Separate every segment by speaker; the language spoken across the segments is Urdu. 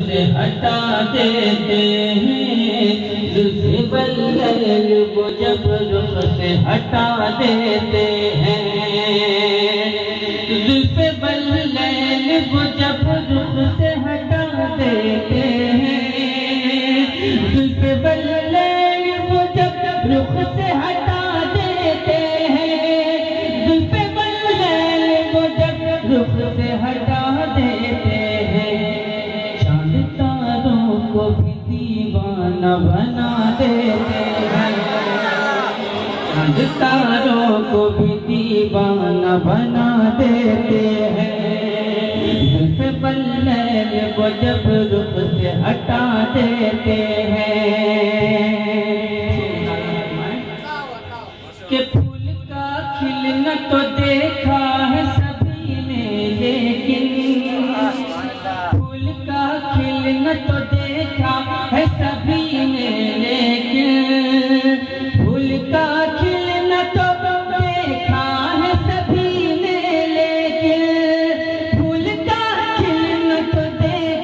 Speaker 1: ہٹا دیتے ہیں۔ زلف اللیل کو جب رخ سے ہٹا دیتے ہیں۔ زلف اللیل کو جب رخ سے ہٹا دیتے چاند کو بھی دیوانہ بنا دیتے ہیں۔ زلف بلیل کو جب رخ سے ہٹا دیتے ہیں۔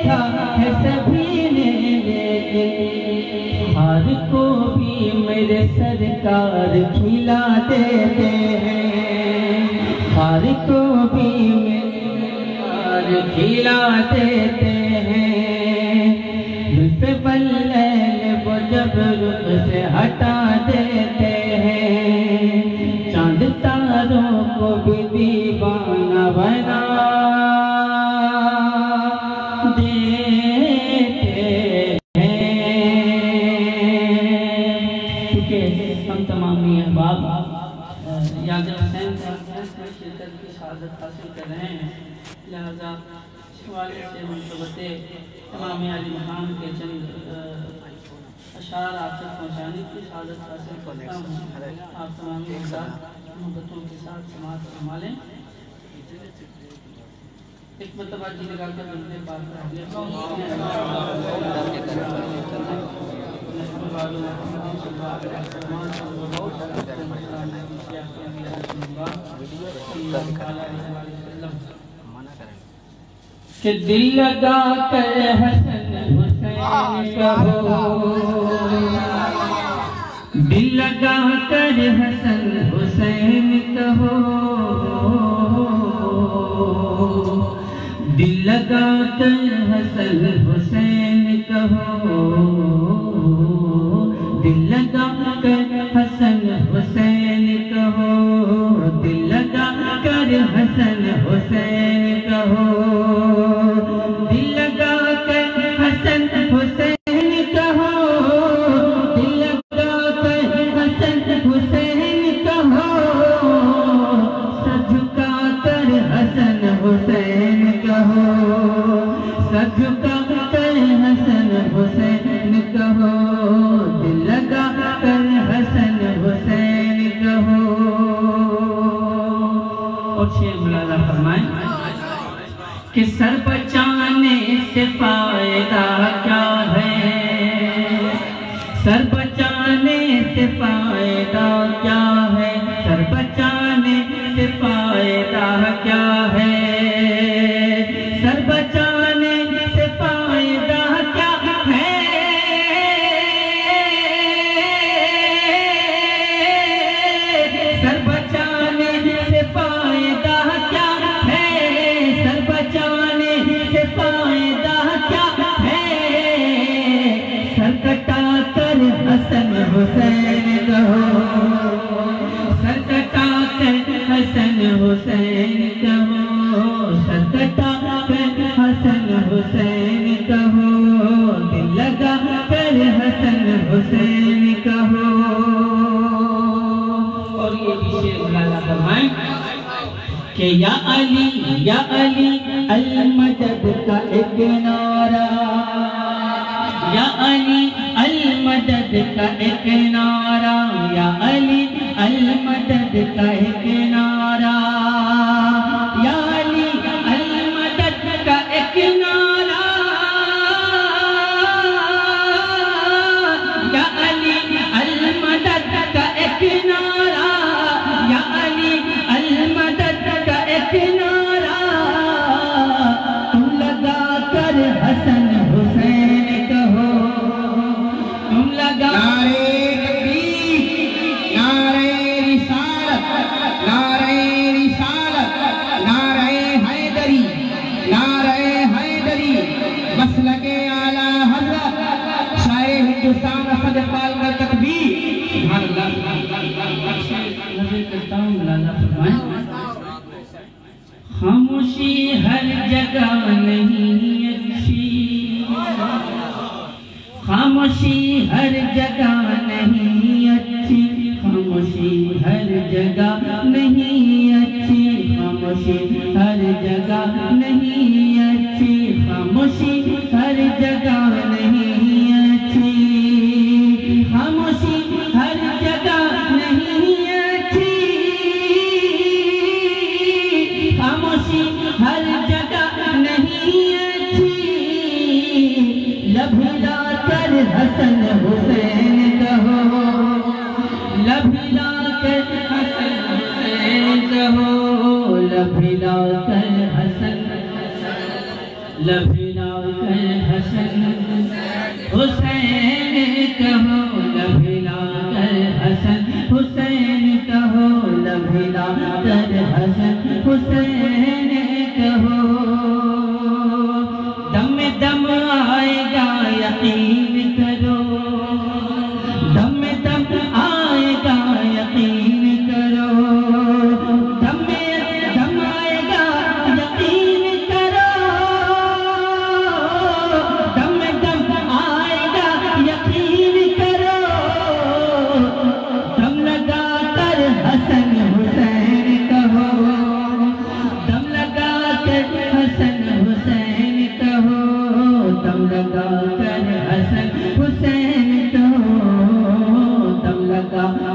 Speaker 1: دیکھا ہے سبھی نے لیکن ہار کو بھی میرے سرکار کھلا دیتے ہیں۔ ہار کو بھی میرے سرکار کھلا دیتے ہیں۔ لطف بلیل وہ جب رخ سے ہٹا تمام احباب یاد حسین کا شرکت کی شہادت حاصل کر رہے ہیں۔ لہذا اس حوالے سے منصوبت تمام علی مقام کے چند اشعار آپ تک پہنچانے کی شہادت حاصل کرتا ہوں۔ آپ تمام حضرات محبتوں کے ساتھ سماعت فرما لیں ایک مرتبہ جی لگا کر بندے پاک کہ دل لگا کر حسن حسین کہو۔ دل لگا کر حسن حسین کہو۔ دل لگا کر حسن حسین کہو۔ اور شیر ملاحظہ فرمائیں کہ سر بچانے سے فائدہ کیا ہے؟ سر بچانے سے فائدہ کیا ہے؟ سر بچانے سے فائدہ کیا ہے؟ سر بچانے کہ یا علی یا علی المدد کا ایک نعرہ۔ یا علی المدد کا ایک نعرہ۔ یا علی المدد کا ایک نعرہ۔
Speaker 2: ہندوستان اسد اقبال کا تکبیر۔ سبحان اللہ۔
Speaker 1: نظر کرتا ہوں فرمائیں خاموشی ہر جگہ نہیں اچھی۔ خاموشی ہر جگہ کہو کر حسن کر حسن۔ حسین کہو کر حسن، حسین کہو کر حسن۔ حسین کہو دم دم آ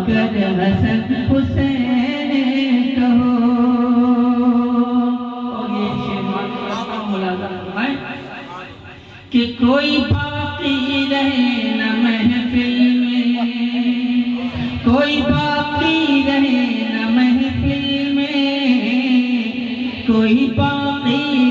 Speaker 1: لگا حسن حسین کہو۔ کہ کوئی باقی رہے نہ محفل میں۔ کوئی باقی رہے نہ محفل میں۔ کوئی باقی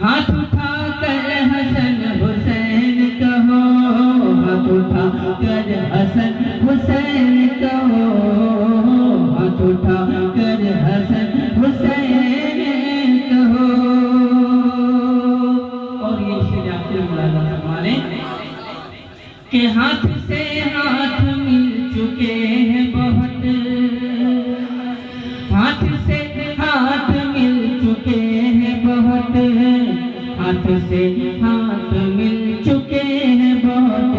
Speaker 1: ہاتھ اٹھا کر حسن حسین کہو، ہاتھ اٹھا کر حسن حسین کہو، ہاتھ اٹھا کر حسن حسین کہو۔ اور یہ شعر آخر فرمانے کہ ہاتھ سے ہاتھ مل چکے ہیں بہت ہاتھ سے ہاتھ مل چکے ہیں بہت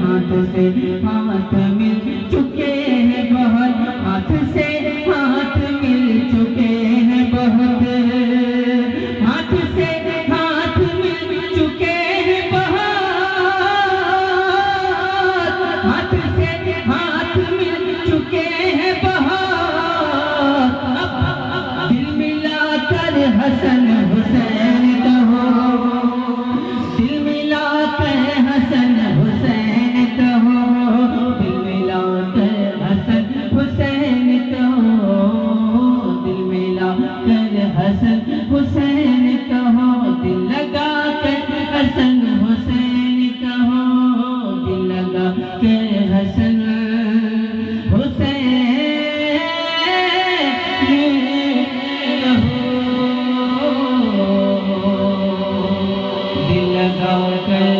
Speaker 1: ہاتھ سے ہاتھ مل لفوت